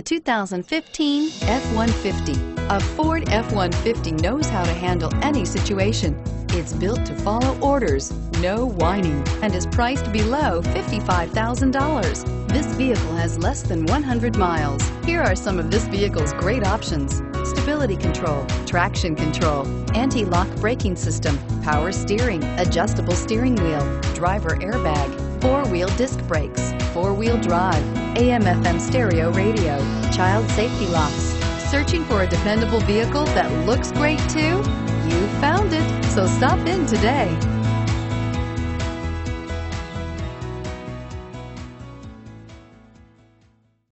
The 2015 F-150. A Ford F-150 knows how to handle any situation. It's built to follow orders, no whining, and is priced below $55,000. This vehicle has less than 100 miles. Here are some of this vehicle's great options. Stability control, traction control, anti-lock braking system, power steering, adjustable steering wheel, driver airbag, four-wheel disc brakes, four-wheel drive, AM FM stereo radio, child safety locks. Searching for a dependable vehicle that looks great too? You found it, so stop in today.